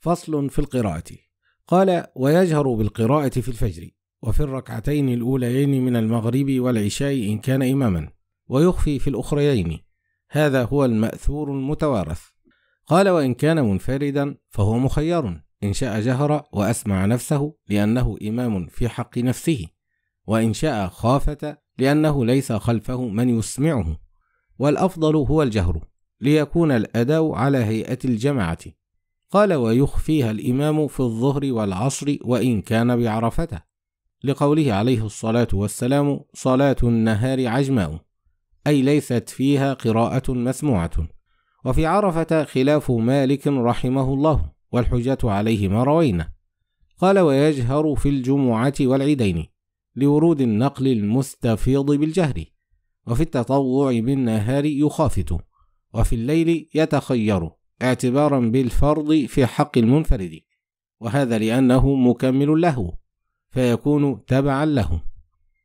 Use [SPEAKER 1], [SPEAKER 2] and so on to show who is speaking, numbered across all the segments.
[SPEAKER 1] فصل في القراءة. قال ويجهر بالقراءة في الفجر وفي الركعتين الأوليين من المغرب والعشاء إن كان إماما ويخفي في الأخريين. هذا هو المأثور المتوارث. قال وإن كان منفردا فهو مخير إن شاء جهر وأسمع نفسه لأنه إمام في حق نفسه وإن شاء خافت لأنه ليس خلفه من يسمعه والأفضل هو الجهر ليكون الأداء على هيئة الجماعة. قال ويخفيها الإمام في الظهر والعصر وإن كان بعرفته لقوله عليه الصلاة والسلام صلاة النهار عجماء أي ليست فيها قراءة مسموعة. وفي عرفة خلاف مالك رحمه الله والحجة عليه ما روينا. قال ويجهر في الجمعة والعيدين لورود النقل المستفيض بالجهر وفي التطوع بالنهار يخافت وفي الليل يتخير اعتبارا بالفرض في حق المنفرد وهذا لأنه مكمل له فيكون تبعا له.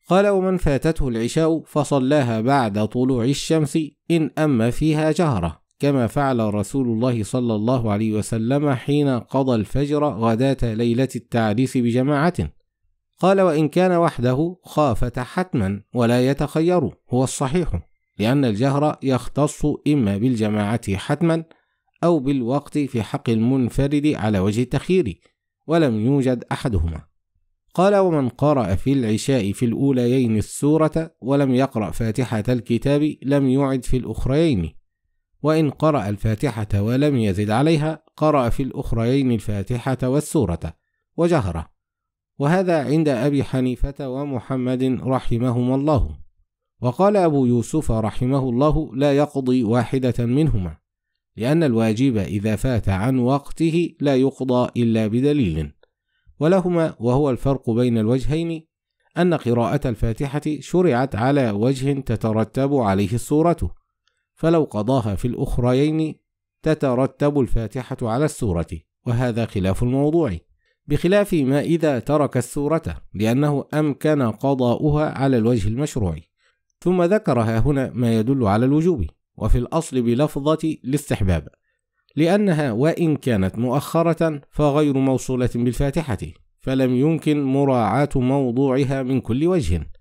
[SPEAKER 1] قال ومن فاتته العشاء فصلاها بعد طلوع الشمس إن أم فيها جهرة كما فعل رسول الله صلى الله عليه وسلم حين قضى الفجر غداة ليلة التعريس بجماعة. قال وإن كان وحده خافت حتما ولا يتخير هو الصحيح لأن الجهر يختص إما بالجماعة حتما أو بالوقت في حق المنفرد على وجه التخيير ولم يوجد أحدهما. قال ومن قرأ في العشاء في الأوليين السورة ولم يقرأ فاتحة الكتاب لم يعد في الأخريين وإن قرأ الفاتحة ولم يزد عليها قرأ في الأخريين الفاتحة والسورة وجهره. وهذا عند أبي حنيفة ومحمد رحمهما الله. وقال أبو يوسف رحمه الله لا يقضي واحدة منهما لأن الواجب إذا فات عن وقته لا يقضى إلا بدليل. ولهما وهو الفرق بين الوجهين أن قراءة الفاتحة شرعت على وجه تترتب عليه السورة. فلو قضاها في الأخريين تترتب الفاتحة على السورة. وهذا خلاف الموضوع. بخلاف ما إذا ترك السورة لأنه أمكن قضاؤها على الوجه المشروع. ثم ذكرها هنا ما يدل على الوجوب. وفي الأصل بلفظة الاستحباب لأنها وإن كانت مؤخرة فغير موصولة بالفاتحة فلم يمكن مراعاة موضوعها من كل وجه.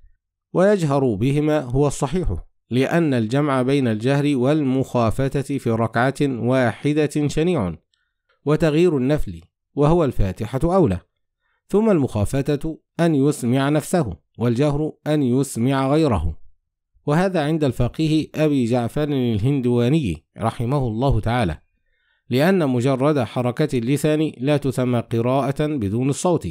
[SPEAKER 1] ويجهر بهما هو الصحيح لأن الجمع بين الجهر والمخافتة في ركعة واحدة شنيع وتغيير النفل وهو الفاتحة أولى. ثم المخافتة أن يسمع نفسه والجهر أن يسمع غيره. وهذا عند الفقيه أبي جعفر الهندواني رحمه الله تعالى لأن مجرد حركة اللسان لا تسمى قراءة بدون الصوت.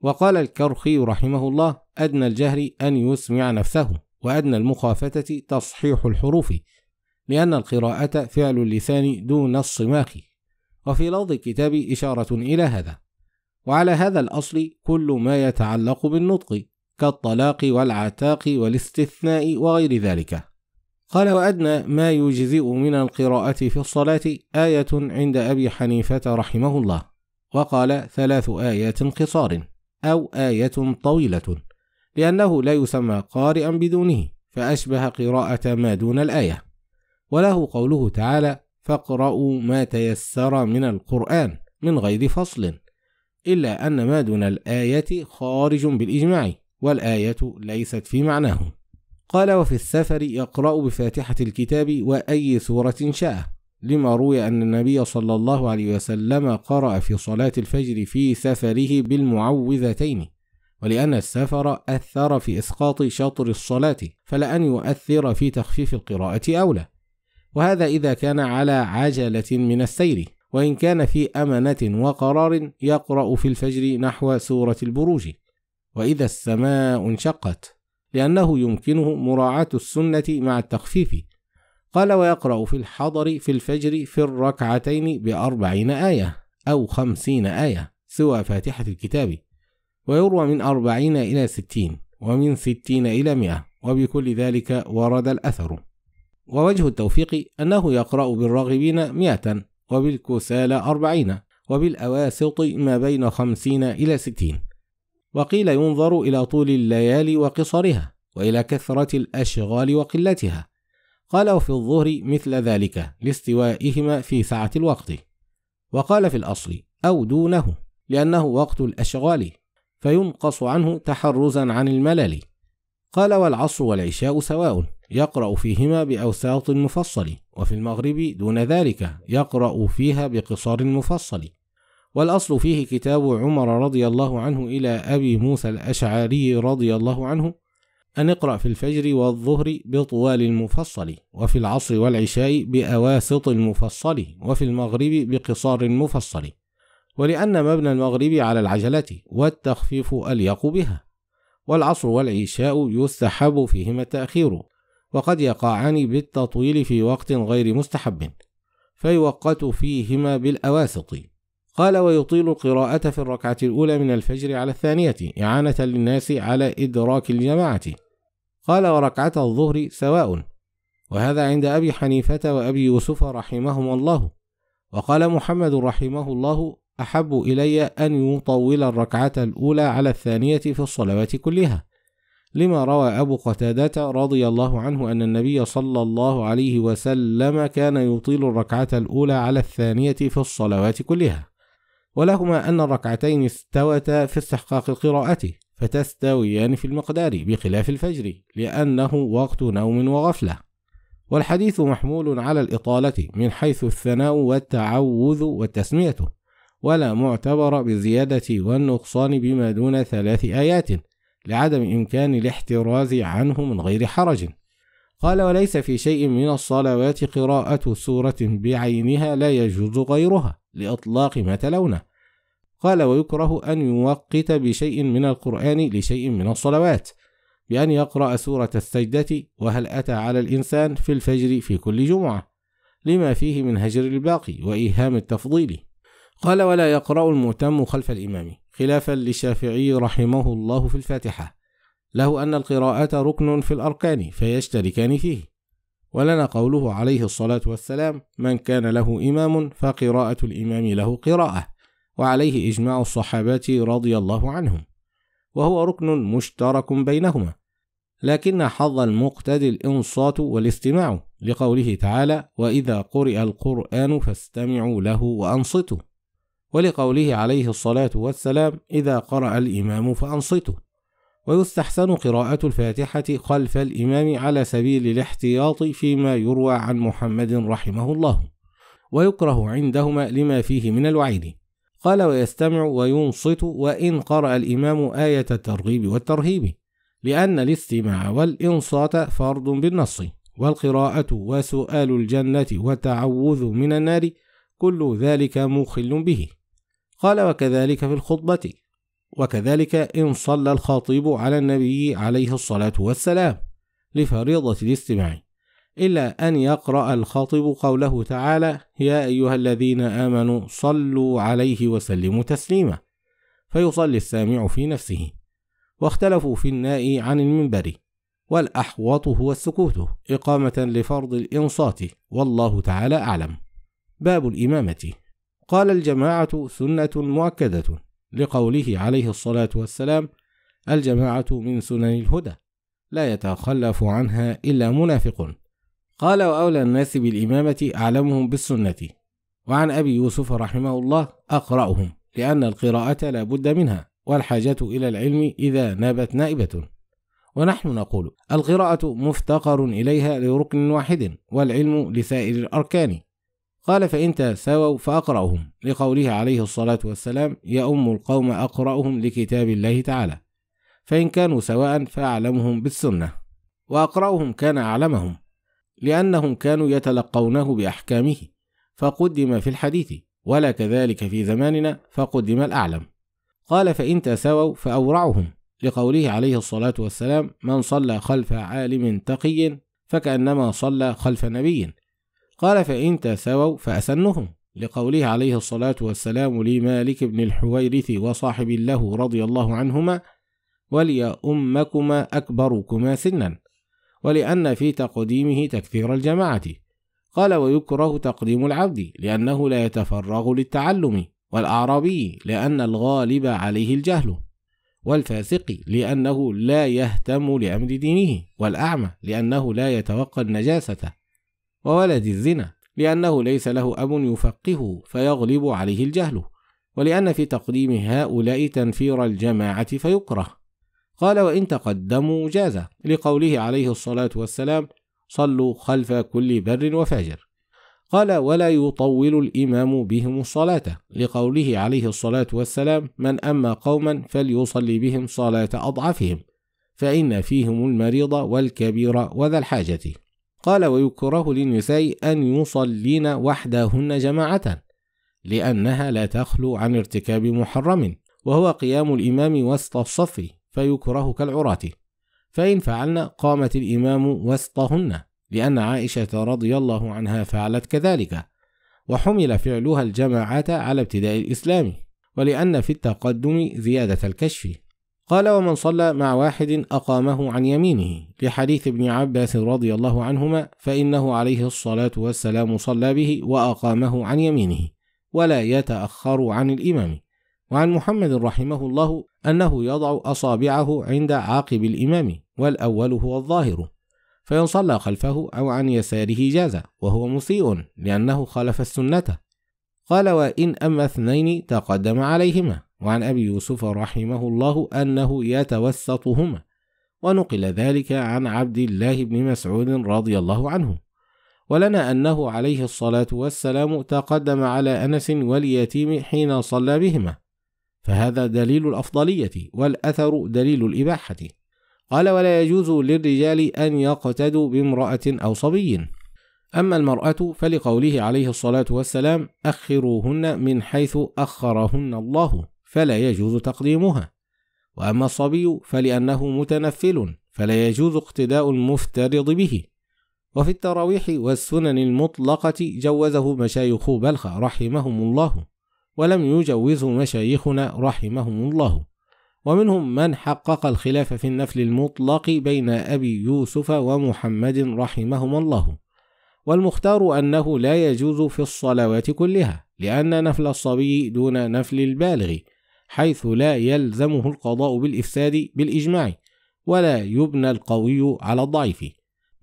[SPEAKER 1] وقال الكرخي رحمه الله أدنى الجهر أن يسمع نفسه وأدنى المخافتة تصحيح الحروف لأن القراءة فعل اللسان دون الصماخ. وفي لفظ الكتاب إشارة إلى هذا. وعلى هذا الأصل كل ما يتعلق بالنطق. كالطلاق والعتاق والاستثناء وغير ذلك. قال وأدنى ما يجزئ من القراءة في الصلاة آية عند أبي حنيفة رحمه الله. وقال ثلاث آيات قصار أو آية طويلة لأنه لا يسمى قارئا بدونه فأشبه قراءة ما دون الآية. وله قوله تعالى فاقرأوا ما تيسر من القرآن من غير فصل إلا أن ما دون الآية خارج بالإجماع. والآية ليست في معناه. قال وفي السفر يقرأ بفاتحة الكتاب وأي سورة شاء لما روي أن النبي صلى الله عليه وسلم قرأ في صلاة الفجر في سفره بالمعوذتين ولأن السفر أثر في إسقاط شطر الصلاة فلأن يؤثر في تخفيف القراءة أولى. وهذا إذا كان على عجلة من السير وإن كان في أمنة وقرار يقرأ في الفجر نحو سورة البروج. وإذا السماء انشقت لأنه يمكنه مراعاة السنة مع التخفيف. قال ويقرأ في الحضر في الفجر في الركعتين بأربعين آية أو خمسين آية سوى فاتحة الكتاب. ويروى من أربعين إلى ستين ومن ستين إلى مئة وبكل ذلك ورد الأثر. ووجه التوفيق أنه يقرأ بالراغبين مئة وبالكسالى أربعين وبالأواسط ما بين خمسين إلى ستين. وقيل ينظر إلى طول الليالي وقصرها وإلى كثرة الأشغال وقلتها. قال وفي الظهر مثل ذلك لاستوائهما في سعة الوقت. وقال في الأصل أو دونه لأنه وقت الأشغال فينقص عنه تحرزا عن الملل. قال والعصر والعشاء سواء يقرأ فيهما بأوساط مفصل وفي المغرب دون ذلك يقرأ فيها بقصار مفصل والأصل فيه كتاب عمر رضي الله عنه إلى أبي موسى الأشعري رضي الله عنه أن اقرأ في الفجر والظهر بطوال المفصل وفي العصر والعشاء بأواسط المفصل وفي المغرب بقصار مفصل ولأن مبنى المغرب على العجلة والتخفيف أليق بها والعصر والعشاء يستحب فيهما التأخير وقد يقعان بالتطويل في وقت غير مستحب فيوقت فيهما بالأواسط. قال ويطيل القراءة في الركعة الأولى من الفجر على الثانية إعانة للناس على إدراك الجماعة. قال وركعة الظهر سواء. وهذا عند أبي حنيفة وأبي يوسف رحمهما الله. وقال محمد رحمه الله أحب إلي أن يطول الركعة الأولى على الثانية في الصلوات كلها. لما روى أبو قتادة رضي الله عنه أن النبي صلى الله عليه وسلم كان يطيل الركعة الأولى على الثانية في الصلوات كلها. ولهما أن الركعتين استوتا في استحقاق القراءة فتستويان في المقدار بخلاف الفجر لأنه وقت نوم وغفلة. والحديث محمول على الإطالة من حيث الثناء والتعوذ والتسمية ولا معتبر بالزيادة والنقصان بما دون ثلاث آيات لعدم إمكان الاحتراز عنه من غير حرج. قال وليس في شيء من الصلوات قراءة سورة بعينها لا يجوز غيرها. لإطلاق ما تلونه. قال ويكره أن يوقت بشيء من القرآن لشيء من الصلوات بأن يقرأ سورة السجدة وهل أتى على الإنسان في الفجر في كل جمعة لما فيه من هجر الباقي وإيهام التفضيل قال ولا يقرأ المؤتم خلف الإمام خلافا للشافعي رحمه الله في الفاتحة له أن القراءة ركن في الأركان فيشتركان فيه ولنا قوله عليه الصلاة والسلام من كان له إمام فقراءة الإمام له قراءة. وعليه إجماع الصحابة رضي الله عنهم. وهو ركن مشترك بينهما. لكن حظ المقتدي الإنصات والاستماع لقوله تعالى وإذا قرئ القرآن فاستمعوا له وأنصتوا. ولقوله عليه الصلاة والسلام إذا قرأ الإمام فأنصتوا. ويستحسن قراءة الفاتحة خلف الإمام على سبيل الاحتياط فيما يروى عن محمد رحمه الله ويكره عندهما لما فيه من الوعيد. قال ويستمع وينصت وإن قرأ الإمام آية الترغيب والترهيب لأن الاستماع والإنصات فرض بالنص والقراءة وسؤال الجنة والتعوذ من النار كل ذلك مخل به. قال وكذلك في الخطبة وكذلك إن صلى الخاطب على النبي عليه الصلاة والسلام لفريضة الاستماع إلا أن يقرأ الخاطب قوله تعالى يا أيها الذين آمنوا صلوا عليه وسلموا تسليما فيصلي السامع في نفسه. واختلفوا في الناء عن المنبر والأحوط هو السكوت إقامة لفرض الإنصات والله تعالى أعلم. باب الإمامة. قال الجماعة سنة مؤكدة. لقوله عليه الصلاة والسلام الجماعة من سنن الهدى لا يتخلف عنها إلا منافق. قال وأولى الناس بالإمامة أعلمهم بالسنة. وعن أبي يوسف رحمه الله أقرأهم لأن القراءة لا بد منها والحاجة إلى العلم إذا نابت نائبة. ونحن نقول القراءة مفتقر إليها لركن واحد والعلم لسائر الأركان. قال فإن تساووا فأقرأهم لقوله عليه الصلاة والسلام يؤم القوم أقرأهم لكتاب الله تعالى. فإن كانوا سواء فأعلمهم بالسنة وأقرأهم كان أعلمهم لأنهم كانوا يتلقونه بأحكامه فقدم في الحديث ولا كذلك في زماننا فقدم الأعلم. قال فإن تساووا فأورعهم لقوله عليه الصلاة والسلام من صلى خلف عالم تقي فكأنما صلى خلف نبي. قال فإن تساووا فأسنهم. لقوله عليه الصلاة والسلام لمالك بن الحويرث وصاحب له رضي الله عنهما وليأمكما أكبركما سنا ولأن في تقديمه تكثير الجماعة. قال ويكره تقديم العبد لأنه لا يتفرغ للتعلم والأعرابي لأن الغالب عليه الجهل. والفاسق لأنه لا يهتم لأمر دينه. والأعمى لأنه لا يتوقى النجاسة. وولد الزنا لأنه ليس له أب يفقهه فيغلب عليه الجهل ولأن في تقديم هؤلاء تنفير الجماعة فيكره. قال وإن تقدموا جاز لقوله عليه الصلاة والسلام صلوا خلف كل بر وفاجر قال ولا يطول الإمام بهم الصلاة لقوله عليه الصلاة والسلام من أما قوما فليصلي بهم صلاة أضعفهم فإن فيهم المريض والكبير وذا الحاجة قال ويكره للنساء أن يصلين وحدهن جماعة لأنها لا تخلو عن ارتكاب محرم وهو قيام الإمام وسط الصف فيكره كالعراة. فإن فعلن قامت الإمام وسطهن لأن عائشة رضي الله عنها فعلت كذلك وحمل فعلها الجماعة على ابتداء الإسلام ولأن في التقدم زيادة الكشف. قال ومن صلى مع واحد أقامه عن يمينه. لحديث ابن عباس رضي الله عنهما فإنه عليه الصلاة والسلام صلى به وأقامه عن يمينه ولا يتأخر عن الإمام. وعن محمد رحمه الله أنه يضع أصابعه عند عاقب الإمام والأول هو الظاهر. فإن صلى خلفه أو عن يساره جاز وهو مسيء لأنه خالف السنة. قال وإن أما اثنين تقدم عليهما. وعن أبي يوسف رحمه الله أنه يتوسطهما ونقل ذلك عن عبد الله بن مسعود رضي الله عنه. ولنا أنه عليه الصلاة والسلام تقدم على أنس واليتيم حين صلى بهما فهذا دليل الأفضلية والأثر دليل الإباحة. قال ولا يجوز للرجال أن يقتدوا بامرأة أو صبي. أما المرأة فلقوله عليه الصلاة والسلام أخروهن من حيث أخرهن الله فلا يجوز تقديمها. وأما الصبي فلأنه متنفل فلا يجوز اقتداء المفترض به. وفي التراويح والسنن المطلقة جوزه مشايخ بلخ رحمهم الله ولم يجوزه مشايخنا رحمهم الله. ومنهم من حقق الخلاف في النفل المطلق بين أبي يوسف ومحمد رحمهما الله. والمختار أنه لا يجوز في الصلوات كلها لأن نفل الصبي دون نفل البالغ. حيث لا يلزمه القضاء بالإفساد بالإجماع ولا يبنى القوي على الضعيف.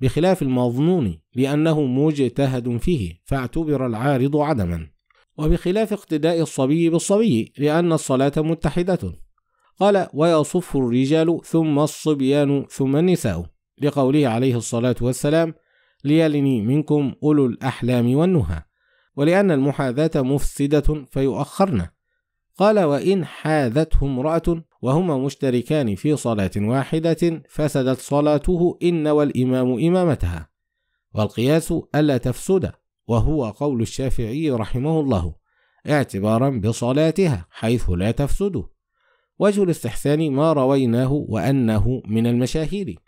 [SPEAKER 1] بخلاف المظنون لأنه مجتهد فيه فاعتبر العارض عدما. وبخلاف اقتداء الصبي بالصبي لأن الصلاة متحدة. قال ويصف الرجال ثم الصبيان ثم النساء لقوله عليه الصلاة والسلام ليلني منكم أولو الأحلام والنهى ولأن المحاذاة مفسدة فيؤخرن. قال وإن حاذته امرأة وهما مشتركان في صلاة واحدة فسدت صلاته إن والإمام إمامتها. والقياس ألا تفسد وهو قول الشافعي رحمه الله اعتبارا بصلاتها حيث لا تفسد. وجه الاستحسان ما رويناه وأنه من المشاهير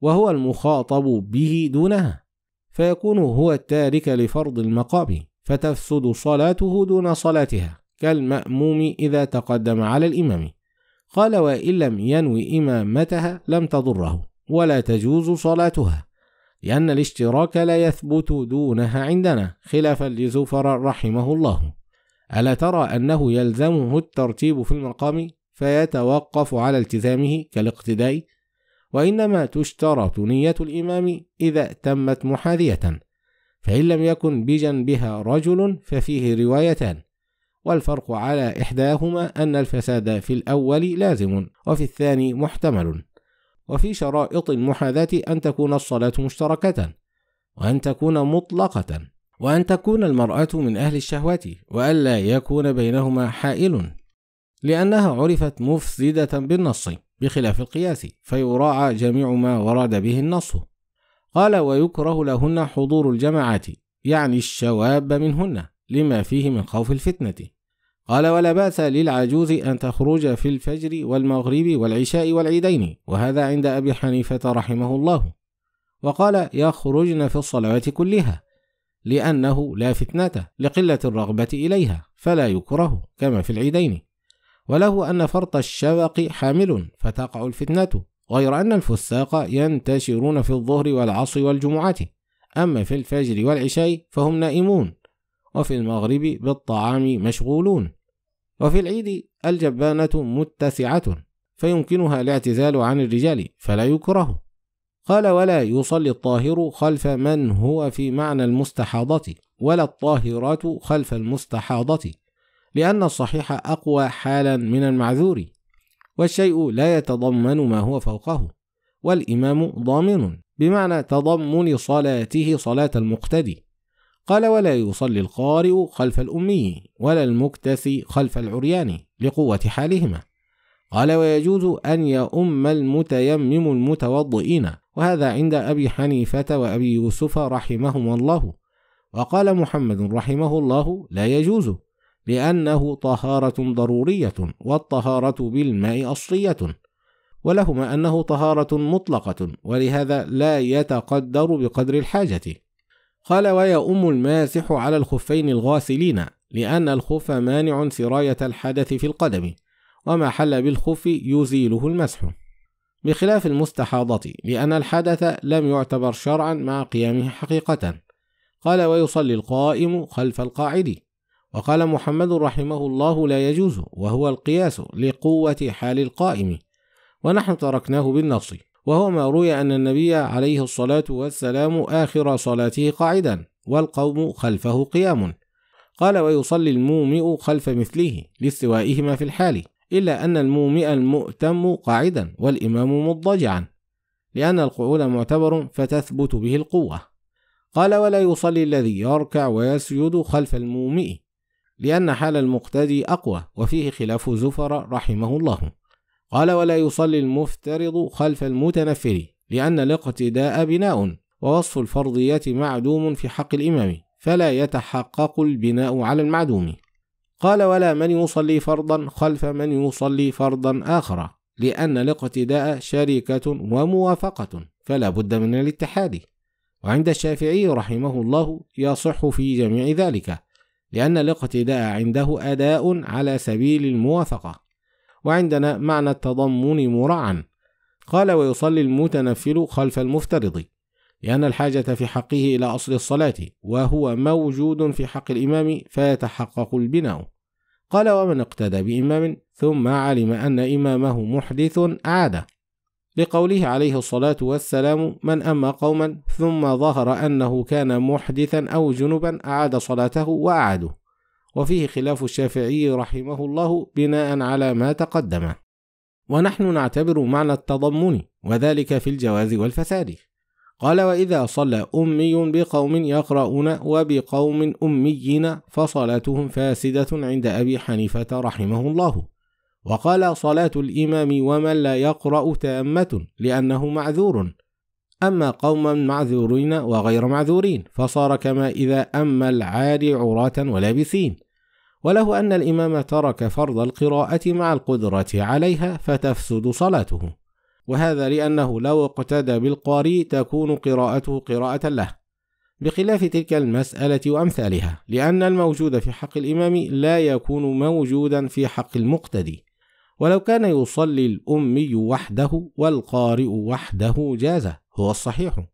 [SPEAKER 1] وهو المخاطب به دونها فيكون هو التارك لفرض المقام فتفسد صلاته دون صلاتها. كالمأموم إذا تقدم على الإمام. قال وإن لم ينوي إمامتها لم تضره ولا تجوز صلاتها لأن الاشتراك لا يثبت دونها عندنا خلافا لزفر رحمه الله. ألا ترى أنه يلزمه الترتيب في المقام فيتوقف على التزامه كالاقتداء؟ وإنما تشترط نية الإمام إذا تمت محاذية فإن لم يكن بجنبها رجل ففيه روايتان. والفرق على إحداهما أن الفساد في الأول لازم وفي الثاني محتمل. وفي شرائط المحاذاة أن تكون الصلاة مشتركة وأن تكون مطلقة وأن تكون المرأة من أهل الشهوات وألا يكون بينهما حائل. لأنها عرفت مفسدة بالنص بخلاف القياس فيراعى جميع ما ورد به النص. قال ويكره لهن حضور الجماعات يعني الشواب منهن. لما فيه من خوف الفتنة. قال ولا بأس للعجوز أن تخرج في الفجر والمغرب والعشاء والعيدين وهذا عند أبي حنيفة رحمه الله. وقال يخرجن في الصلوات كلها لأنه لا فتنة لقلة الرغبة إليها فلا يكره كما في العيدين. وله أن فرط الشبق حامل فتقع الفتنة غير أن الفساق ينتشرون في الظهر والعصر والجمعة. أما في الفجر والعشاء فهم نائمون. وفي المغرب بالطعام مشغولون. وفي العيد الجبانة متسعة فيمكنها الاعتزال عن الرجال فلا يكره. قال ولا يصلي الطاهر خلف من هو في معنى المستحاضة ولا الطاهرات خلف المستحاضة لأن الصحيح أقوى حالا من المعذور والشيء لا يتضمن ما هو فوقه والإمام ضامن بمعنى تضمن صلاته صلاة المقتدي. قال ولا يصلي القارئ خلف الأمي ولا المكتسي خلف العريان لقوة حالهما. قال ويجوز أن يؤم المتيمم المتوضئين وهذا عند أبي حنيفة وأبي يوسف رحمهما الله. وقال محمد رحمه الله لا يجوز لأنه طهارة ضرورية والطهارة بالماء أصلية ولهما أنه طهارة مطلقة ولهذا لا يتقدر بقدر الحاجة. قال ويؤم الماسح على الخفين الغاسلين لأن الخف مانع سراية الحدث في القدم وما حل بالخف يزيله المسح. بخلاف المستحاضة لأن الحدث لم يعتبر شرعا مع قيامه حقيقة. قال ويصلي القائم خلف القاعد. وقال محمد رحمه الله لا يجوز وهو القياس لقوة حال القائم. ونحن تركناه بالنص. وهو ما روي أن النبي عليه الصلاة والسلام آخر صلاته قاعدا والقوم خلفه قيام. قال ويصلي المومئ خلف مثله لاستوائهما في الحال إلا أن المومئ المؤتم قاعدا والإمام مضجعا لأن القعود معتبر فتثبت به القوة. قال ولا يصلي الذي يركع ويسجد خلف المومئ لأن حال المقتدي أقوى وفيه خلاف زفر رحمه الله. قال ولا يصلي المفترض خلف المتنفر لأن الاقتداء بناء ووصف الفرضية معدوم في حق الإمام فلا يتحقق البناء على المعدوم. قال ولا من يصلي فرضا خلف من يصلي فرضا آخر لأن الاقتداء شركة وموافقة فلا بد من الاتحاد. وعند الشافعي رحمه الله يصح في جميع ذلك لأن الاقتداء عنده أداء على سبيل الموافقة. وعندنا معنى التضمن مراعا. قال ويصلي المتنفل خلف المفترض. لأن الحاجة في حقه إلى أصل الصلاة وهو موجود في حق الإمام فيتحقق البناء. قال ومن اقتدى بإمام ثم علم أن إمامه محدث أعاده لقوله عليه الصلاة والسلام من أما قوما ثم ظهر أنه كان محدثا أو جنبا أعاد صلاته وأعاده. وفيه خلاف الشافعي رحمه الله بناء على ما تقدم. ونحن نعتبر معنى التضمن وذلك في الجواز والفساد. قال وإذا صلى أمي بقوم يقرؤون وبقوم أميين فصلاتهم فاسدة عند أبي حنيفة رحمه الله. وقال صلاة الإمام ومن لا يقرأ تامة لأنه معذور. أما قوما معذورين وغير معذورين فصار كما إذا أما العار عراة ولابسين. وله أن الإمام ترك فرض القراءة مع القدرة عليها فتفسد صلاته. وهذا لأنه لو اقتدى بالقارئ تكون قراءته قراءة له. بخلاف تلك المسألة وأمثالها لأن الموجود في حق الإمام لا يكون موجودا في حق المقتدي. ولو كان يصلي الأمي وحده والقارئ وحده جاز هو الصحيح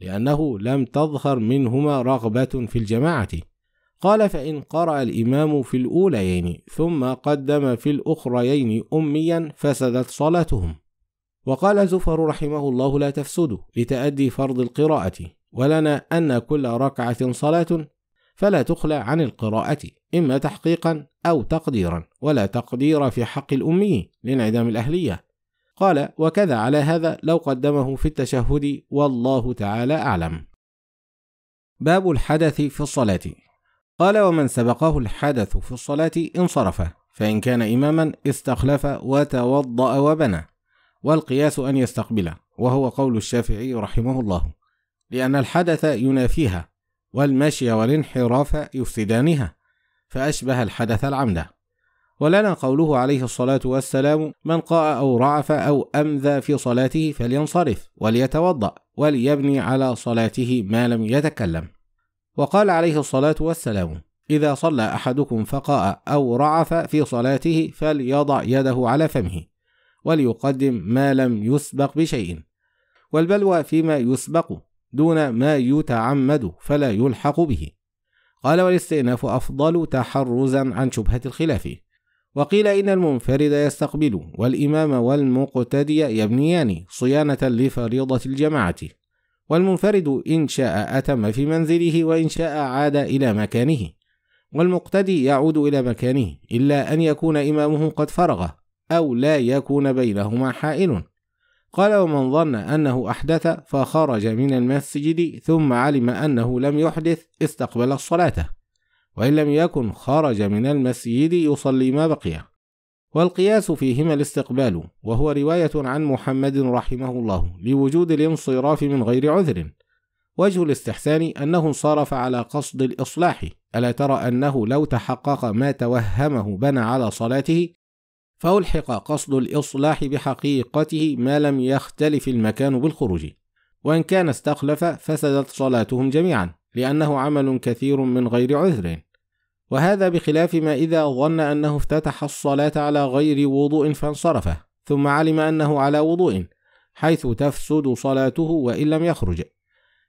[SPEAKER 1] لأنه لم تظهر منهما رغبة في الجماعة. قال فإن قرأ الإمام في الأوليين ثم قدم في الأخريين أميا فسدت صلاتهم. وقال زفر رحمه الله لا تفسد لتأدي فرض القراءة ولنا أن كل ركعة صلاة فلا تخلى عن القراءة إما تحقيقا أو تقديرا ولا تقدير في حق الأمي لانعدام الأهلية. قال وكذا على هذا لو قدمه في التشهد والله تعالى أعلم. باب الحدث في الصلاة. قال ومن سبقه الحدث في الصلاة انصرف فإن كان إماما استخلف وتوضأ وبنى والقياس أن يستقبل وهو قول الشافعي رحمه الله لأن الحدث ينافيها والمشي والانحراف يفسدانها فأشبه الحدث العمد. ولنا قوله عليه الصلاة والسلام من قاء أو رعف أو أمذى في صلاته فلينصرف وليتوضأ وليبني على صلاته ما لم يتكلم. وقال عليه الصلاة والسلام إذا صلى أحدكم فقاء أو رعف في صلاته فليضع يده على فمه وليقدم ما لم يسبق بشيء والبلوى فيما يسبق دون ما يتعمد فلا يلحق به. قال والاستئناف أفضل تحرزا عن شبهة الخلاف. وقيل إن المنفرد يستقبل والإمام والمقتدي يبنيان صيانة لفريضة الجماعة. والمنفرد إن شاء أتم في منزله وإن شاء عاد إلى مكانه. والمقتدي يعود إلى مكانه إلا أن يكون إمامه قد فرغ أو لا يكون بينهما حائل. قال ومن ظن أنه أحدث فخرج من المسجد ثم علم أنه لم يحدث استقبل الصلاة. وإن لم يكن خرج من المسجد يصلي ما بقي. والقياس فيهما الاستقبال وهو رواية عن محمد رحمه الله لوجود الانصراف من غير عذر. وجه الاستحسان أنه انصرف على قصد الإصلاح. ألا ترى أنه لو تحقق ما توهمه بنى على صلاته فألحق قصد الإصلاح بحقيقته ما لم يختلف المكان بالخروج. وإن كان استخلف فسدت صلاتهم جميعا لأنه عمل كثير من غير عذر. وهذا بخلاف ما إذا ظن أنه افتتح الصلاة على غير وضوء فانصرف ثم علم أنه على وضوء حيث تفسد صلاته وإن لم يخرج.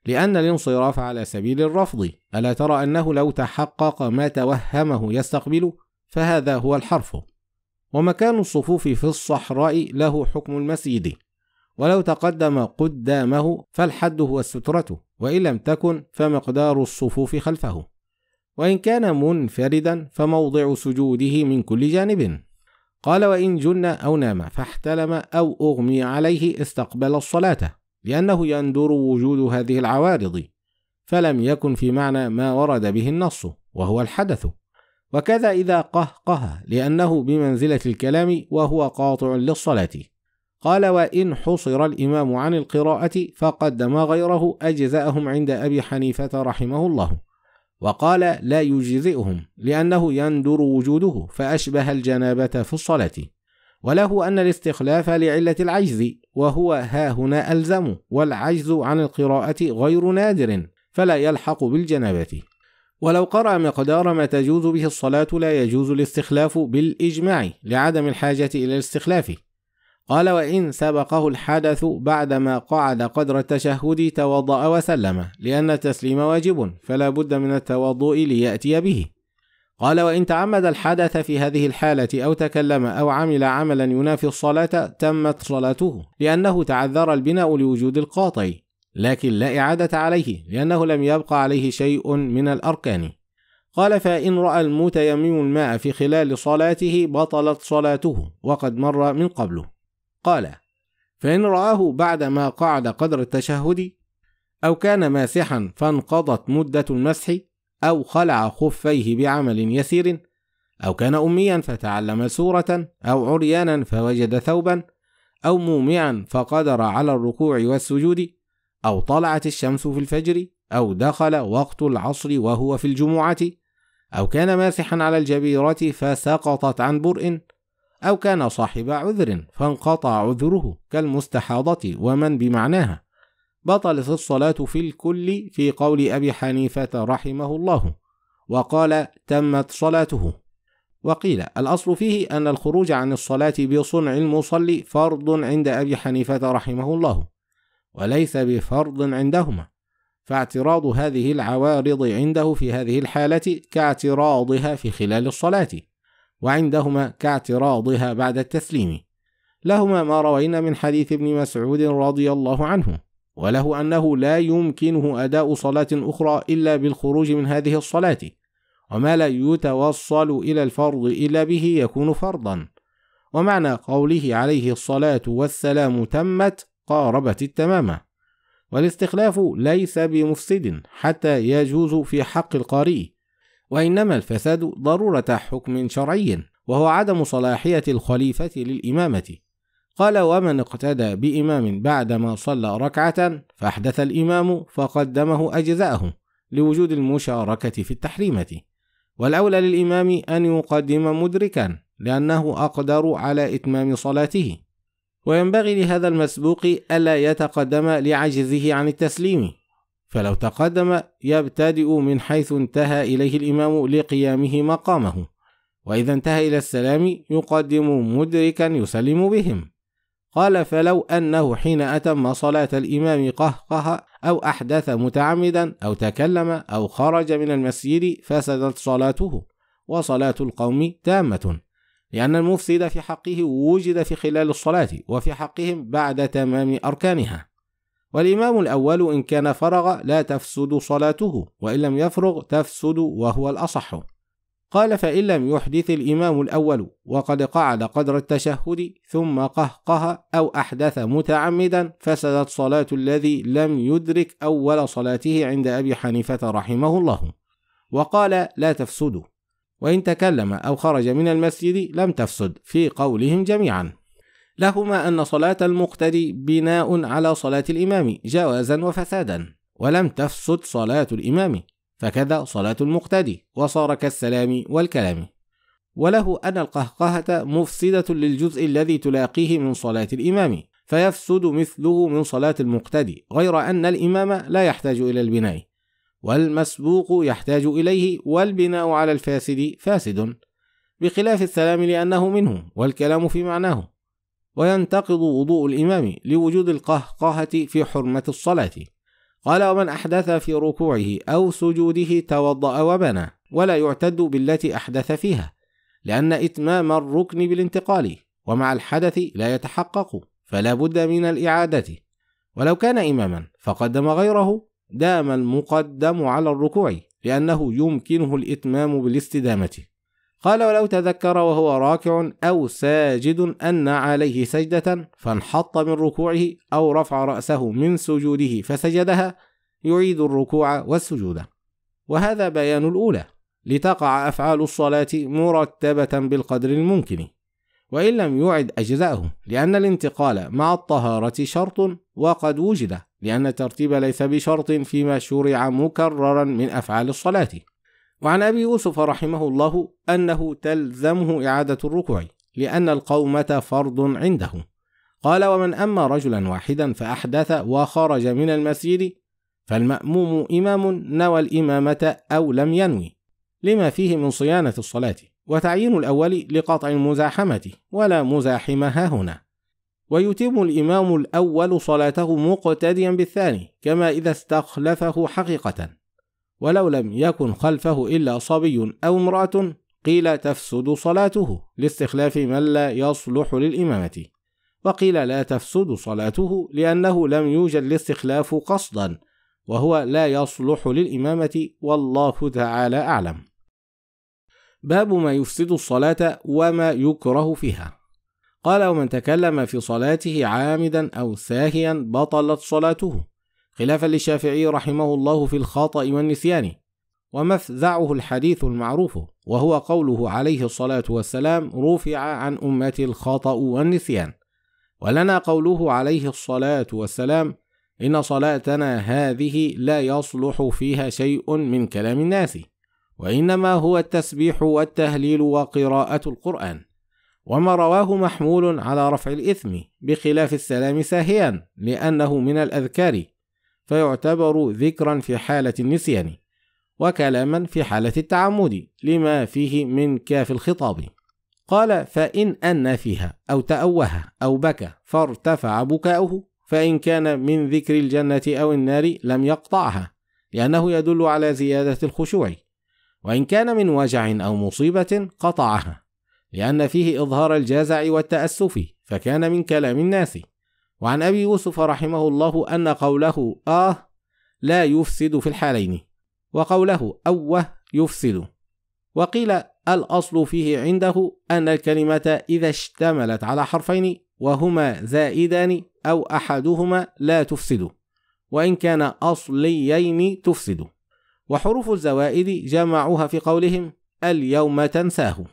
[SPEAKER 1] لأن الانصراف على سبيل الرفض ألا ترى أنه لو تحقق ما توهمه يستقبل؟ فهذا هو الحرف. ومكان الصفوف في الصحراء له حكم المسجد. ولو تقدم قدامه فالحد هو السترة وإن لم تكن فمقدار الصفوف خلفه. وإن كان منفردا فموضع سجوده من كل جانب. قال وإن جن أو نام فاحتلم أو أغمي عليه استقبل الصلاة لأنه يندر وجود هذه العوارض فلم يكن في معنى ما ورد به النص وهو الحدث. وكذا إذا قهقه لأنه بمنزلة الكلام وهو قاطع للصلاة. قال وإن حصر الإمام عن القراءة فقدم غيره أجزأهم عند أبي حنيفة رحمه الله. وقال لا يجزئهم لأنه يندر وجوده فأشبه الجنابة في الصلاة. وله أن الاستخلاف لعلة العجز وهو ها هنا ألزم والعجز عن القراءة غير نادر فلا يلحق بالجنابة. ولو قرأ مقدار ما تجوز به الصلاة لا يجوز الاستخلاف بالإجماع لعدم الحاجة إلى الاستخلاف. قال وإن سبقه الحدث بعدما قعد قدر التشهد توضأ وسلم لأن التسليم واجب فلا بد من التوضؤ ليأتي به. قال وإن تعمد الحدث في هذه الحالة أو تكلم أو عمل عملا ينافي الصلاة تمت صلاته لأنه تعذر البناء لوجود القاطع لكن لا إعادة عليه لأنه لم يبقى عليه شيء من الأركان. قال فإن رأى المتيمم الماء في خلال صلاته بطلت صلاته وقد مر من قبله. قال فإن رآه بعدما قعد قدر التشهد أو كان ماسحا فانقضت مدة المسح أو خلع خفيه بعمل يسير أو كان أميا فتعلم سورة أو عريانا فوجد ثوبا أو مومعا فقدر على الركوع والسجود أو طلعت الشمس في الفجر أو دخل وقت العصر وهو في الجمعة أو كان ماسحا على الجبيرة فسقطت عن برء أو كان صاحب عذر فانقطع عذره كالمستحاضة ومن بمعناها. بطلت الصلاة في الكل في قول أبي حنيفة رحمه الله وقال تمت صلاته. وقيل الأصل فيه أن الخروج عن الصلاة بصنع المصلي فرض عند أبي حنيفة رحمه الله وليس بفرض عندهما. فاعتراض هذه العوارض عنده في هذه الحالة كاعتراضها في خلال الصلاة. وعندهما كاعتراضها بعد التسليم. لهما ما روينا من حديث ابن مسعود رضي الله عنه وله أنه لا يمكنه أداء صلاة أخرى إلا بالخروج من هذه الصلاة وما لا يتوصل إلى الفرض إلا به يكون فرضا. ومعنى قوله عليه الصلاة والسلام تمت قاربت التمام والاستخلاف ليس بمفسد حتى يجوز في حق القارئ. وإنما الفساد ضرورة حكم شرعي وهو عدم صلاحية الخليفة للإمامة. قال ومن اقتدى بإمام بعدما صلى ركعة فأحدث الإمام فقدمه أجزاءه لوجود المشاركة في التحريمة. والأولى للإمام أن يقدم مدركا لأنه أقدر على إتمام صلاته. وينبغي لهذا المسبوق ألا يتقدم لعجزه عن التسليم. فلو تقدم يبتدئ من حيث انتهى إليه الإمام لقيامه مقامه. وإذا انتهى إلى السلام يقدم مدركا يسلم بهم. قال فلو أنه حين أتم صلاة الإمام قهقه أو أحدث متعمدا أو تكلم أو خرج من المسجد فسدت صلاته. وصلاة القوم تامة. لأن المفسد في حقه وجد في خلال الصلاة وفي حقهم بعد تمام أركانها. والإمام الأول إن كان فرغ لا تفسد صلاته وإن لم يفرغ تفسد وهو الأصح. قال فإن لم يحدث الإمام الأول وقد قعد قدر التشهد ثم قهقه أو أحدث متعمدا فسدت صلاة الذي لم يدرك أول صلاته عند أبي حنيفة رحمه الله. وقال لا تفسد وإن تكلم أو خرج من المسجد لم تفسد في قولهم جميعا. لهما أن صلاة المقتدي بناء على صلاة الإمام جوازا وفسادا ولم تفسد صلاة الإمام فكذا صلاة المقتدي وصار كالسلام والكلام. وله أن القهقهة مفسدة للجزء الذي تلاقيه من صلاة الإمام فيفسد مثله من صلاة المقتدي غير أن الإمام لا يحتاج إلى البناء والمسبوق يحتاج إليه والبناء على الفاسد فاسد بخلاف السلام لأنه منه والكلام في معناه. وينتقض وضوء الإمام لوجود القهقهة في حرمة الصلاة. قال ومن أحدث في ركوعه أو سجوده توضأ وبنى ولا يعتد بالتي أحدث فيها لأن إتمام الركن بالانتقال ومع الحدث لا يتحقق فلا بد من الإعادة. ولو كان إماما فقدم غيره دام المقدم على الركوع لأنه يمكنه الإتمام بالاستدامة. قال ولو تذكر وهو راكع أو ساجد أن عليه سجدة فانحط من ركوعه أو رفع رأسه من سجوده فسجدها يعيد الركوع والسجود. وهذا بيان الأولى لتقع أفعال الصلاة مرتبة بالقدر الممكن. وإن لم يعد أجزاءه لأن الانتقال مع الطهارة شرط وقد وجد لأن الترتيب ليس بشرط فيما شرع مكررا من أفعال الصلاة. وعن أبي يوسف رحمه الله أنه تلزمه إعادة الركوع لأن القومة فرض عنده. قال ومن أما رجلا واحدا فأحدث وخرج من المسجد فالمأموم إمام نوى الإمامة أو لم ينوي لما فيه من صيانة الصلاة وتعيين الأول لقطع المزاحمة ولا مزاحمة هنا. ويتم الإمام الأول صلاته مقتديا بالثاني كما إذا استخلفه حقيقة. ولو لم يكن خلفه إلا صبي أو امرأة قيل تفسد صلاته لاستخلاف من لا يصلح للإمامة. وقيل لا تفسد صلاته لأنه لم يوجد الاستخلاف قصدا وهو لا يصلح للإمامة والله تعالى أعلم. باب ما يفسد الصلاة وما يكره فيها. قال ومن تكلم في صلاته عامدا أو ساهيا بطلت صلاته. خلافا للشافعي رحمه الله في الخطأ والنسيان ومفزعه الحديث المعروف وهو قوله عليه الصلاة والسلام رفع عن أمتي الخطأ والنسيان ولنا قوله عليه الصلاة والسلام إن صلاتنا هذه لا يصلح فيها شيء من كلام الناس وإنما هو التسبيح والتهليل وقراءة القرآن وما رواه محمول على رفع الإثم بخلاف السلام ساهيا لأنه من الأذكار فيعتبر ذكرا في حالة النسيان وكلاما في حالة التعمد لما فيه من كاف الخطاب. قال فإن أن فيها أو تأوه أو بكى فارتفع بكاؤه فإن كان من ذكر الجنة أو النار لم يقطعها لأنه يدل على زيادة الخشوع. وإن كان من وجع أو مصيبة قطعها لأن فيه إظهار الجازع والتأسف فكان من كلام الناس. وعن أبي يوسف رحمه الله أن قوله آه لا يفسد في الحالين وقوله أوه يفسد وقيل الأصل فيه عنده أن الكلمة إذا اشتملت على حرفين وهما زائدان أو أحدهما لا تفسد وإن كان أصليين تفسد وحروف الزوائد جمعوها في قولهم اليوم تنساه.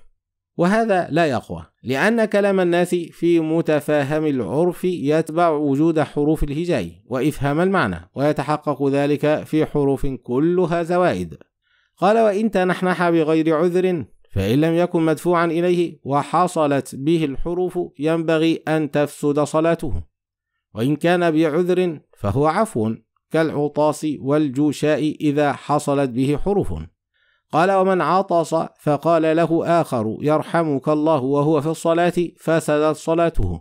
[SPEAKER 1] وهذا لا يقوى لأن كلام الناس في متفاهم العرف يتبع وجود حروف الهجاء وإفهام المعنى ويتحقق ذلك في حروف كلها زوائد. قال وإن تنحنح بغير عذر فإن لم يكن مدفوعا إليه وحصلت به الحروف ينبغي أن تفسد صلاته. وإن كان بعذر فهو عفو كالعطاس والجوشاء إذا حصلت به حروف. قال ومن عطس فقال له آخر يرحمك الله وهو في الصلاة فسدت صلاته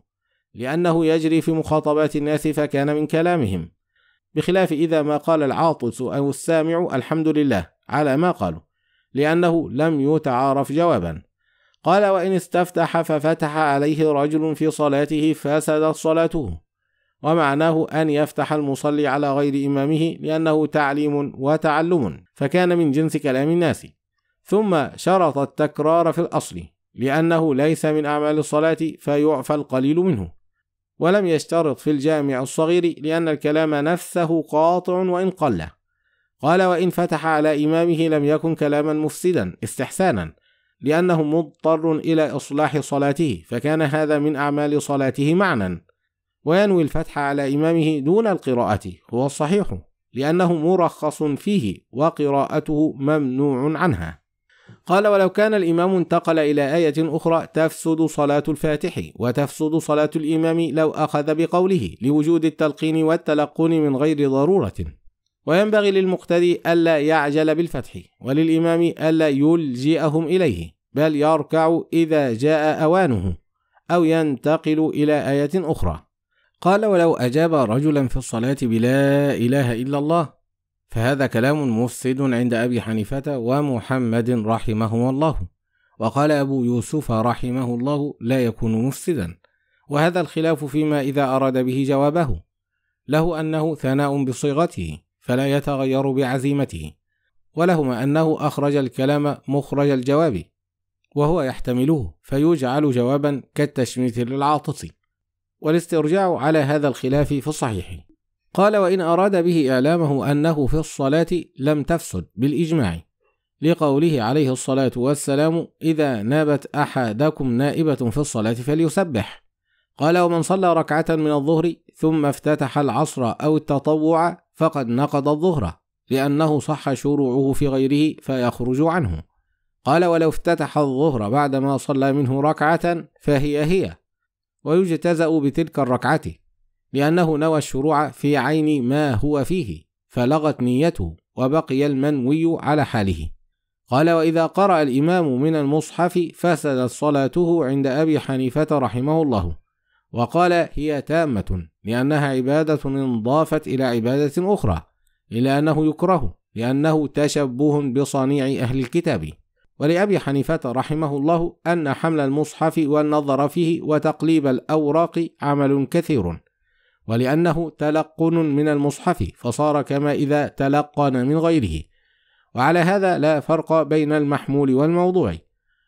[SPEAKER 1] لأنه يجري في مخاطبات الناس فكان من كلامهم. بخلاف إذا ما قال العاطس أو السامع الحمد لله على ما قالوا لأنه لم يتعارف جوابا. قال وإن استفتح ففتح عليه رجل في صلاته فسدت صلاته. ومعناه أن يفتح المصلي على غير إمامه لأنه تعليم وتعلم فكان من جنس كلام الناس. ثم شرط التكرار في الأصل لأنه ليس من أعمال الصلاة فيعفى القليل منه. ولم يشترط في الجامع الصغير لأن الكلام نفسه قاطع وإن قل. قال وإن فتح على إمامه لم يكن كلاما مفسدا استحسانا لأنه مضطر إلى إصلاح صلاته فكان هذا من أعمال صلاته معنى. وينوي الفتح على إمامه دون القراءة. هو الصحيح لأنه مرخص فيه وقراءته ممنوع عنها. قال ولو كان الإمام انتقل إلى آية أخرى تفسد صلاة الفاتح وتفسد صلاة الإمام لو أخذ بقوله لوجود التلقين والتلقن من غير ضرورة. وينبغي للمقتدي ألا يعجل بالفتح وللإمام ألا يلجئهم إليه بل يركع إذا جاء أوانه أو ينتقل إلى آية أخرى. قال ولو أجاب رجلا في الصلاة بلا إله إلا الله فهذا كلام مفسد عند أبي حنيفة ومحمد رحمه الله. وقال أبو يوسف رحمه الله لا يكون مفسدا. وهذا الخلاف فيما إذا أراد به جوابه. له أنه ثناء بصيغته فلا يتغير بعزيمته. ولهما أنه أخرج الكلام مخرج الجواب وهو يحتمله فيجعل جوابا كالتشميت للعاطس. والاسترجاع على هذا الخلاف في الصحيح. قال وإن أراد به إعلامه أنه في الصلاة لم تفسد بالإجماع. لقوله عليه الصلاة والسلام إذا نابت أحدكم نائبة في الصلاة فليسبح قال ومن صلى ركعة من الظهر ثم افتتح العصر أو التطوع فقد نقض الظهر لأنه صح شروعه في غيره فيخرج عنه قال ولو افتتح الظهر بعدما صلى منه ركعة فهي هي ويجتزأ بتلك الركعة لأنه نوى الشروع في عين ما هو فيه فلغت نيته وبقي المنوي على حاله. قال وإذا قرأ الإمام من المصحف فسدت صلاته عند أبي حنيفة رحمه الله. وقال هي تامة لأنها عبادة انضافت إلى عبادة أخرى إلا أنه يكره لأنه تشبه بصنيع أهل الكتاب. ولأبي حنيفة رحمه الله أن حمل المصحف والنظر فيه وتقليب الأوراق عمل كثير ولأنه تلقن من المصحف فصار كما إذا تلقن من غيره. وعلى هذا لا فرق بين المحمول والموضوع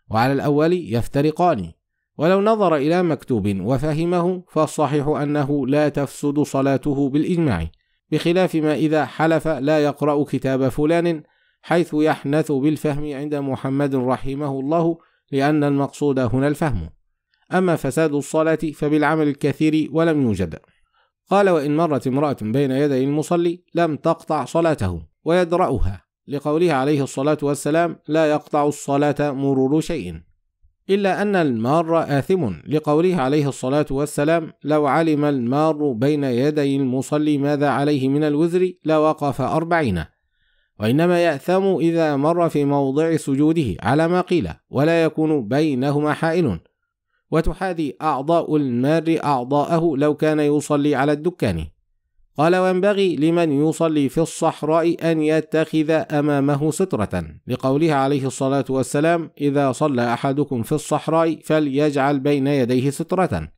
[SPEAKER 1] وعلى الأول يفترقان. ولو نظر إلى مكتوب وفهمه فالصحيح أنه لا تفسد صلاته بالإجماع بخلاف ما إذا حلف لا يقرأ كتاب فلان حيث يحنث بالفهم عند محمد رحمه الله لأن المقصود هنا الفهم. أما فساد الصلاة فبالعمل الكثير ولم يوجد. قال وإن مرت امرأة بين يدي المصلي لم تقطع صلاته ويدرأها لقوله عليه الصلاة والسلام لا يقطع الصلاة مرور شيء. إلا أن المار آثم لقوله عليه الصلاة والسلام لو علم المار بين يدي المصلي ماذا عليه من الوزر لوقف أربعين. وإنما يأثم إذا مر في موضع سجوده على ما قيل ولا يكون بينهما حائل. وتحاذي أعضاء المار أعضاءه لو كان يصلي على الدكان. قال وينبغي لمن يصلي في الصحراء أن يتخذ أمامه سترة. لقوله عليه الصلاة والسلام إذا صلى أحدكم في الصحراء فليجعل بين يديه سترة.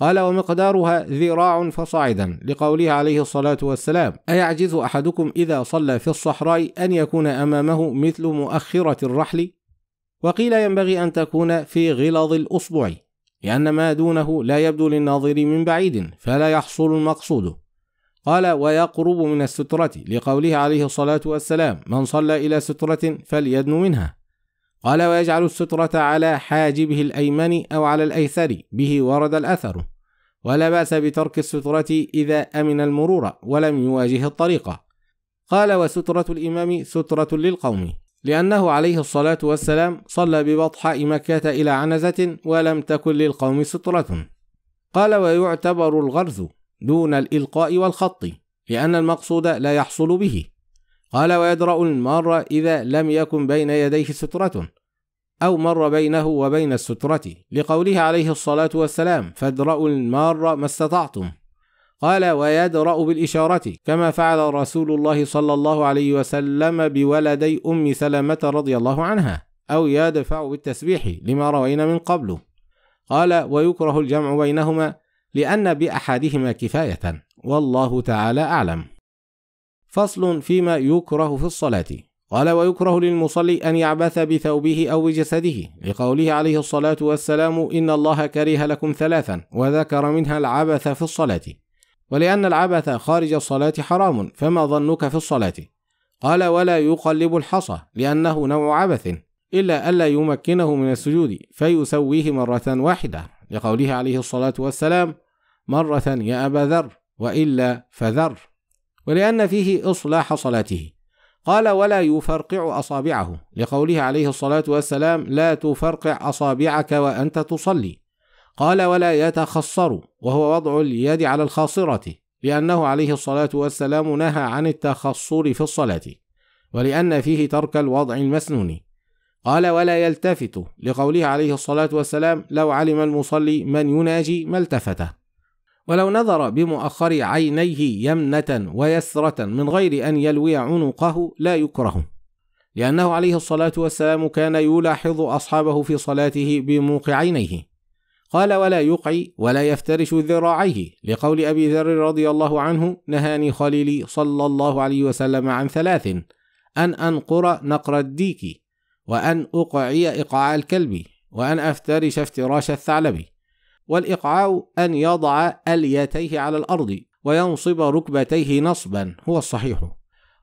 [SPEAKER 1] قال ومقدارها ذراع فصاعدا لقوله عليه الصلاة والسلام. أيعجز أحدكم إذا صلى في الصحراء أن يكون أمامه مثل مؤخرة الرحل؟ وقيل ينبغي أن تكون في غلظ الأصبع لأن ما دونه لا يبدو للناظر من بعيد فلا يحصل المقصود. قال ويقرب من السترة لقوله عليه الصلاة والسلام من صلى إلى سترة فليدن منها. قال ويجعل السترة على حاجبه الأيمن أو على الأيسر به ورد الأثر. ولا بأس بترك السترة إذا أمن المرور ولم يواجه الطريق. قال وسترة الإمام سترة للقوم لأنه عليه الصلاة والسلام صلى ببطحاء مكة إلى عنزة ولم تكن للقوم سترة. قال ويعتبر الغرز دون الإلقاء والخط لأن المقصود لا يحصل به. قال ويدرأ المار إذا لم يكن بين يديه سترة أو مر بينه وبين السترة. لقوله عليه الصلاة والسلام فادرأوا المار ما استطعتم قال ويدرأ بالإشارة كما فعل رسول الله صلى الله عليه وسلم بولدي أم سلمة رضي الله عنها أو يدفع بالتسبيح لما روينا من قبل. قال ويكره الجمع بينهما لأن بأحدهما كفاية والله تعالى أعلم. فصل فيما يكره في الصلاة. قال ويكره للمصلي أن يعبث بثوبه أو بجسده. لقوله عليه الصلاة والسلام إن الله كره لكم ثلاثا وذكر منها العبث في الصلاة. ولأن العبث خارج الصلاة حرام فما ظنك في الصلاة؟ قال ولا يقلب الحصى لأنه نوع عبث إلا ألا يمكنه من السجود فيسويه مرة واحدة. لقوله عليه الصلاة والسلام مرة يا أبا ذر وإلا فذر. ولأن فيه إصلاح صلاته. قال ولا يفرقع أصابعه. لقوله عليه الصلاة والسلام لا تفرقع أصابعك وأنت تصلي. قال ولا يتخصر وهو وضع اليد على الخاصرة لأنه عليه الصلاة والسلام نهى عن التخصر في الصلاة. ولأن فيه ترك الوضع المسنون. قال ولا يلتفت. لقوله عليه الصلاة والسلام لو علم المصلي من يناجي ما التفته. ولو نظر بمؤخر عينيه يمنة ويسرة من غير أن يلوي عنقه لا يكره لأنه عليه الصلاة والسلام كان يلاحظ أصحابه في صلاته بموقع عينيه. قال ولا يقعي ولا يفترش ذراعيه. لقول أبي ذر رضي الله عنه نهاني خليلي صلى الله عليه وسلم عن ثلاث أن أنقر نقر الديك وأن أقعي إقعاء الكلب وأن أفترش افتراش الثعلب. والإقعاء أن يضع أليتيه على الأرض وينصب ركبتيه نصبا هو الصحيح.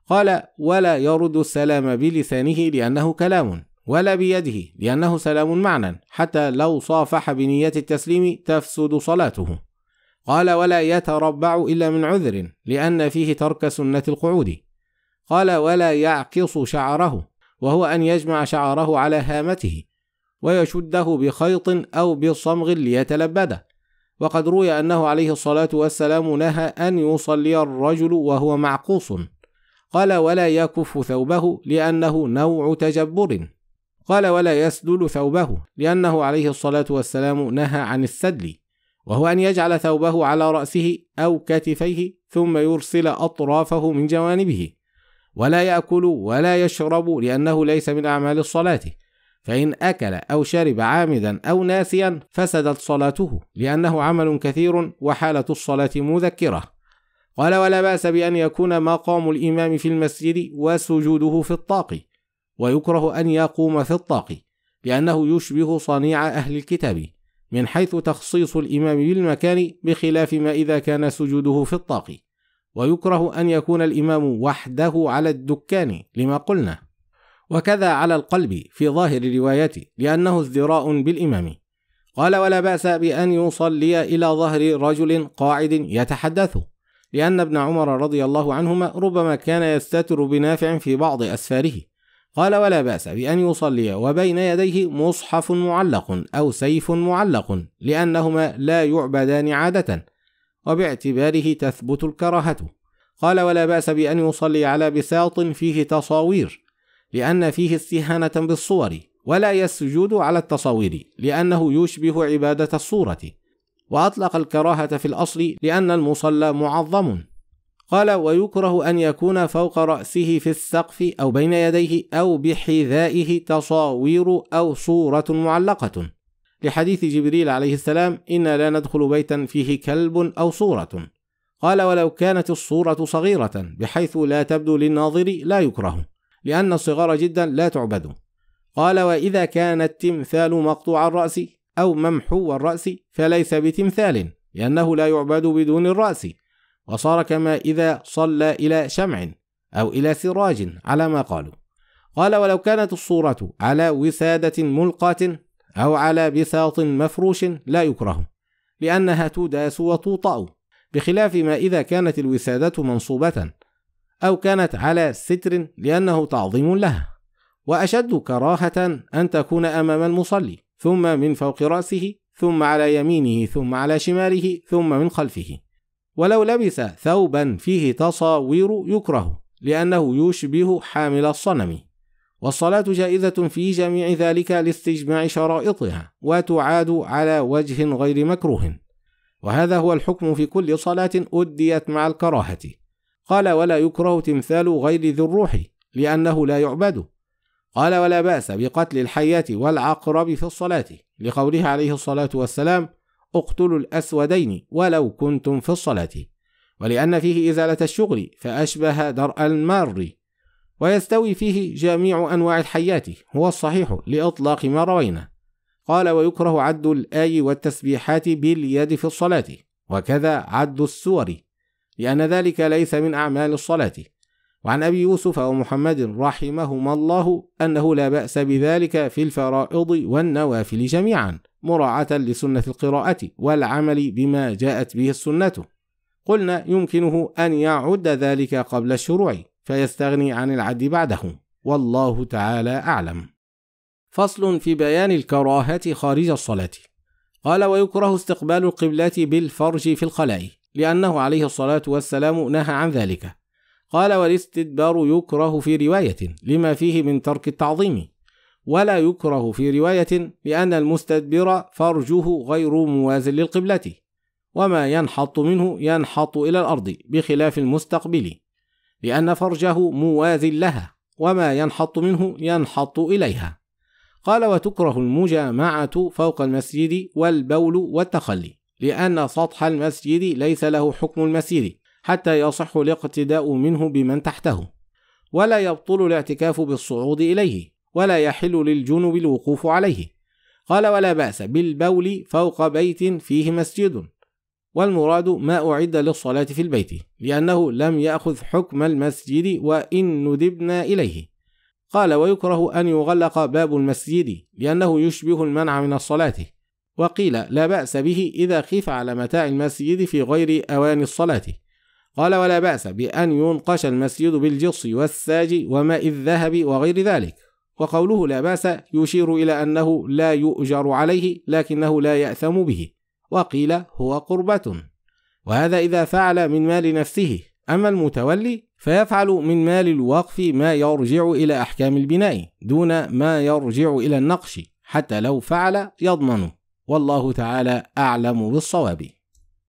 [SPEAKER 1] قال ولا يرد السلام بلسانه لأنه كلام ولا بيده لأنه سلام معنى حتى لو صافح بنية التسليم تفسد صلاته. قال ولا يتربع إلا من عذر لأن فيه ترك سنة القعود. قال ولا يعكص شعره وهو أن يجمع شعره على هامته ويشده بخيط أو بصمغ ليتلبده. وقد روي أنه عليه الصلاة والسلام نهى أن يصلي الرجل وهو معقوص. قال ولا يكف ثوبه لأنه نوع تجبر. قال ولا يسدل ثوبه لأنه عليه الصلاة والسلام نهى عن السدل. وهو أن يجعل ثوبه على رأسه أو كتفيه ثم يرسل أطرافه من جوانبه. ولا يأكل ولا يشرب لأنه ليس من أعمال الصلاة. فإن أكل أو شرب عامدا أو ناسيا فسدت صلاته لأنه عمل كثير وحالة الصلاة مذكرة. قال ولا بأس بأن يكون مقام الإمام في المسجد وسجوده في الطاق ويكره أن يقوم في الطاق لأنه يشبه صنيع أهل الكتاب من حيث تخصيص الإمام بالمكان بخلاف ما إذا كان سجوده في الطاق. ويكره أن يكون الإمام وحده على الدكان لما قلنا وكذا على القلب في ظاهر الروايات لأنه ازدراء بالإمام. قال ولا بأس بأن يصلي إلى ظهر رجل قاعد يتحدث لأن ابن عمر رضي الله عنهما ربما كان يستتر بنافع في بعض أسفاره. قال ولا بأس بأن يصلي وبين يديه مصحف معلق أو سيف معلق لأنهما لا يعبدان عادة وباعتباره تثبت الكراهة. قال ولا بأس بأن يصلي على بساط فيه تصاوير لأن فيه استهانة بالصور ولا يسجد على التصاوير لأنه يشبه عبادة الصورة. وأطلق الكراهة في الأصل لأن المصلى معظم. قال ويكره أن يكون فوق رأسه في السقف أو بين يديه أو بحذائه تصاوير أو صورة معلقة لحديث جبريل عليه السلام إنا لا ندخل بيتا فيه كلب أو صورة قال ولو كانت الصورة صغيرة بحيث لا تبدو للناظر لا يكره لأن الصغار جدا لا تعبد قال وإذا كان التمثال مقطوع الرأس أو ممحو الرأس فليس بتمثال لأنه لا يعبد بدون الرأس. وصار كما إذا صلى إلى شمع أو إلى سراج على ما قالوا. قال ولو كانت الصورة على وسادة ملقاة أو على بساط مفروش لا يكره لأنها تداس وتوطأ. بخلاف ما إذا كانت الوسادة منصوبة أو كانت على ستر لأنه تعظيم لها. وأشد كراهة أن تكون أمام المصلي ثم من فوق رأسه ثم على يمينه ثم على شماله ثم من خلفه. ولو لبس ثوبا فيه تصاوير يكره لأنه يشبه حامل الصنم. والصلاة جائزة في جميع ذلك لاستجماع شرائطها وتعاد على وجه غير مكروه. وهذا هو الحكم في كل صلاة أديت مع الكراهة. قال ولا يكره تمثال غير ذي الروح لأنه لا يعبد. قال ولا بأس بقتل الحياة والعقرب في الصلاة. لقوله عليه الصلاة والسلام اقتلوا الأسودين ولو كنتم في الصلاة ولأن فيه إزالة الشغل فأشبه درء المار. ويستوي فيه جميع أنواع الحيات هو الصحيح لإطلاق ما روينا. قال ويكره عد الآي والتسبيحات باليد في الصلاة وكذا عد السور لأن ذلك ليس من أعمال الصلاة. وعن أبي يوسف ومحمد رحمهما الله أنه لا بأس بذلك في الفرائض والنوافل جميعا مراعاة لسنة القراءة والعمل بما جاءت به السنة. قلنا يمكنه أن يعد ذلك قبل الشروع فيستغني عن العد بعده والله تعالى أعلم. فصل في بيان الكراهة خارج الصلاة. قال ويكره استقبال القبلة بالفرج في الخلاء. لأنه عليه الصلاة والسلام نهى عن ذلك. قال والاستدبار يكره في رواية لما فيه من ترك التعظيم ولا يكره في رواية لأن المستدبر فرجه غير موازن للقبلة وما ينحط منه ينحط إلى الأرض بخلاف المستقبل لأن فرجه موازن لها وما ينحط منه ينحط إليها. قال وتكره المجامعة فوق المسجد والبول والتخلي. لأن سطح المسجد ليس له حكم المسجد حتى يصح الاقتداء منه بمن تحته. ولا يبطل الاعتكاف بالصعود إليه ولا يحل للجنب الوقوف عليه. قال ولا بأس بالبول فوق بيت فيه مسجد. والمراد ما أعد للصلاة في البيت لأنه لم يأخذ حكم المسجد وإن ندبنا إليه. قال ويكره أن يغلق باب المسجد لأنه يشبه المنع من الصلاة. وقيل لا بأس به إذا خيف على متاع المسجد في غير أوان الصلاة. قال ولا بأس بأن ينقش المسجد بالجص والساج وماء الذهب وغير ذلك. وقوله لا بأس يشير إلى أنه لا يؤجر عليه لكنه لا يأثم به. وقيل هو قربة. وهذا إذا فعل من مال نفسه. أما المتولي فيفعل من مال الوقف ما يرجع إلى أحكام البناء دون ما يرجع إلى النقش حتى لو فعل يضمن. والله تعالى أعلم بالصواب.